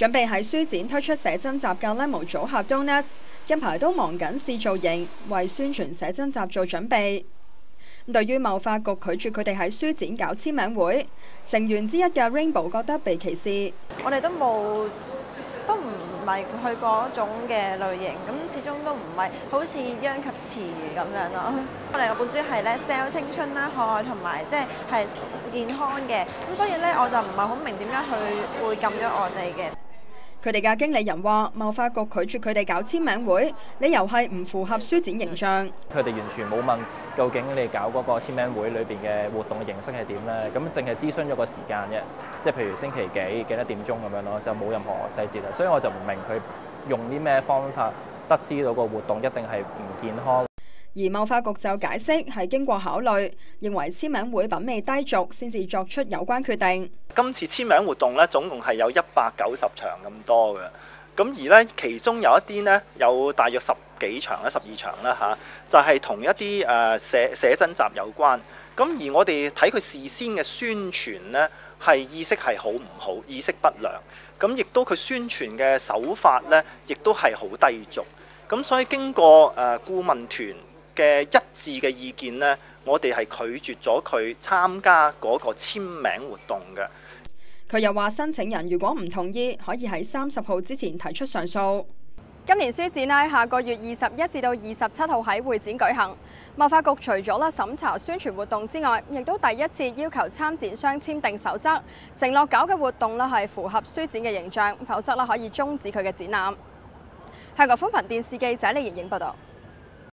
準備喺書展推出寫真集嘅 Lemo 組合 Donuts，近排都忙緊試造型，為宣傳寫真集做準備。對於貿發局拒絕佢哋喺書展搞簽名會，成員之一嘅 Rainbow 覺得被歧視。我哋都冇，都唔係去嗰種嘅類型，咁始終都唔係好似殃及池魚咁樣咯。我哋本書係咧 sell 青春啦、可愛同埋即係係健康嘅，咁所以咧我就唔係好明點解佢會禁咗我哋嘅。佢哋嘅經理人話：貿發局拒絕佢哋搞簽名會，理由係唔符合書展形象。佢哋完全冇問究竟你搞嗰個簽名會裏邊嘅活動嘅形式係點咧？咁淨係諮詢咗個時間啫，即係譬如星期幾幾多點鐘咁樣咯，就冇任何細節啦。所以我就唔明佢用啲咩方法得知到個活動一定係唔健康。而貿發局就解釋係經過考慮，認為簽名會品味低俗，先至作出有關決定。今次簽名活動咧，總共係有一百九十場咁多嘅，咁而呢，其中有一啲呢，有大約十幾場啦，十二場啦嚇，就係同一啲誒寫寫真集有關。咁而我哋睇佢事先嘅宣傳呢，係意識係好唔好，意識不良。咁亦都佢宣傳嘅手法呢，亦都係好低俗。咁所以經過誒顧問團嘅一致嘅意見呢，我哋係拒絕咗佢參加嗰個簽名活動嘅。佢又話：申請人如果唔同意，可以喺三十號之前提出上訴。今年書展呢，下個月二十一至到二十七號喺會展舉行。貿發局除咗啦審查宣傳活動之外，亦都第一次要求參展商簽訂守則，承諾搞嘅活動呢係符合書展嘅形象，否則呢可以終止佢嘅展覽。香港寬頻電視記者李盈盈報道。